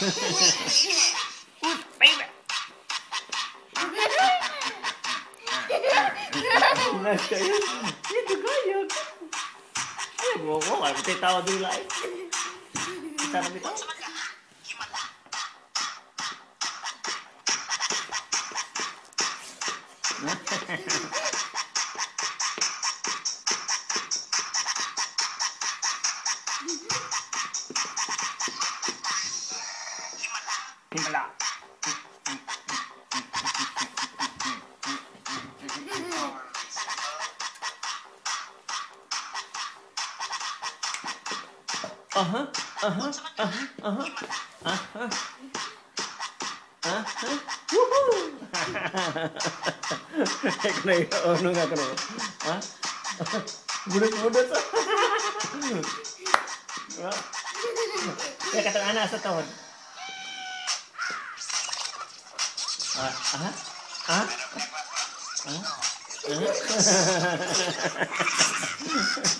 Let's go. Get the guy, you. Ayun, wawa. Ito yung tawa doon lang. Kita na bitaw. Ha, ha, ha. Aha, aha, aha. Aha. Woohoo! Ek na yun. Ano nga ka na yun? Ha? Budot-budot. Ha? ああああ